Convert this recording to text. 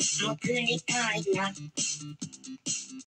送りたいな